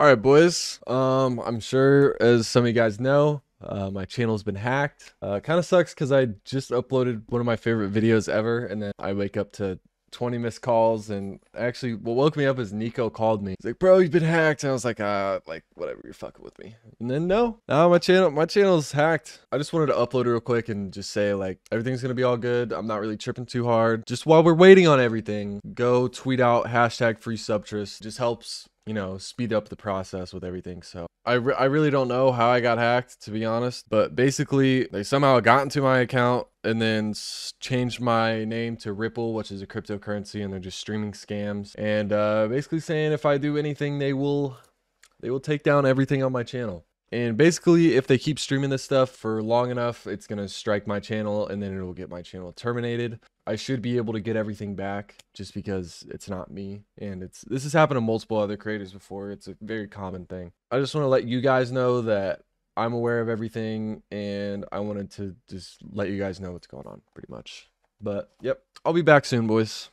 All right, boys. Um, I'm sure as some of you guys know, uh, my channel's been hacked. Uh, kind of sucks because I just uploaded one of my favorite videos ever, and then I wake up to 20 missed calls. And actually, what woke me up is Nico called me. He's like, "Bro, you've been hacked." And I was like, "Uh, like whatever, you're fucking with me." And then no, now my channel, my channel's hacked. I just wanted to upload real quick and just say like everything's gonna be all good. I'm not really tripping too hard. Just while we're waiting on everything, go tweet out hashtag free subtrist. Just helps you know, speed up the process with everything. So I, re- I really don't know how I got hacked, to be honest. But basically, they somehow got into my account and then s- changed my name to Ripple, which is a cryptocurrency, and they're just streaming scams. And uh, basically saying if I do anything, they will they will take down everything on my channel. And basically, if they keep streaming this stuff for long enough, it's going to strike my channel and then it'll get my channel terminated. I should be able to get everything back just because it's not me. And it's this has happened to multiple other creators before. It's a very common thing. I just want to let you guys know that I'm aware of everything and I wanted to just let you guys know what's going on pretty much. But yep, I'll be back soon, boys.